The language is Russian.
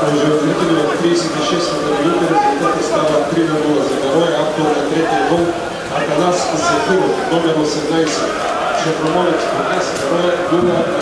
Пройдет Виталий, 36 минуты, результаты стало 3 на 0. За второй автор на третий гол Атанас Захиров, номер 18. Шефромович Атанас, второе было